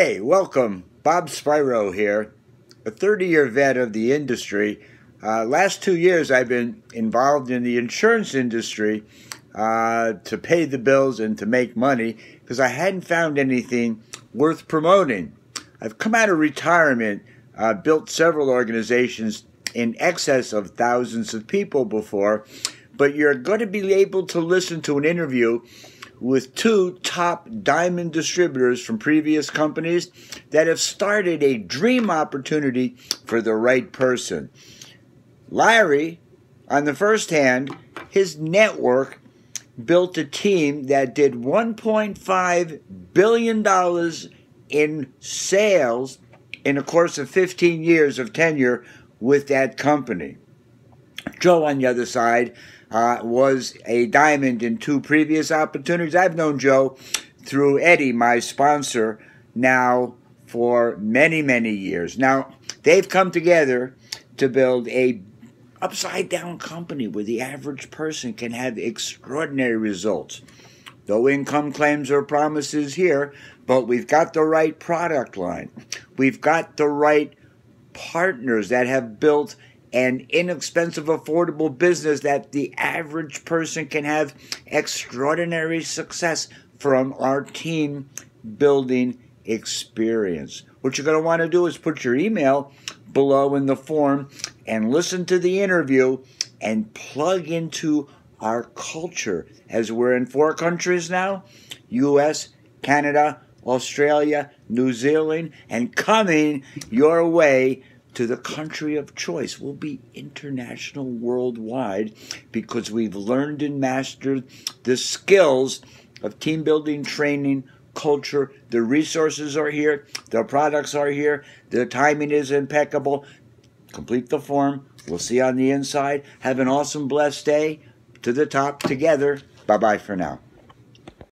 Hey, welcome. Bob Spiro here, a 30 year vet of the industry. Uh, last two years, I've been involved in the insurance industry uh, to pay the bills and to make money because I hadn't found anything worth promoting. I've come out of retirement, uh, built several organizations in excess of thousands of people before, but you're going to be able to listen to an interview with two top diamond distributors from previous companies that have started a dream opportunity for the right person. Larry, on the first hand, his network built a team that did $1.5 billion in sales in the course of 15 years of tenure with that company. Joe, on the other side, uh, was a diamond in two previous opportunities. I've known Joe through Eddie, my sponsor, now for many, many years. Now, they've come together to build a upside down company where the average person can have extraordinary results. No income claims or promises here, but we've got the right product line. We've got the right partners that have built an inexpensive, affordable business that the average person can have extraordinary success from our team building experience. What you're going to want to do is put your email below in the form and listen to the interview and plug into our culture as we're in four countries now US, Canada, Australia, New Zealand, and coming your way to the country of choice. We'll be international worldwide because we've learned and mastered the skills of team building, training, culture. The resources are here, the products are here, the timing is impeccable. Complete the form. We'll see you on the inside. Have an awesome, blessed day. To the top together. Bye bye for now.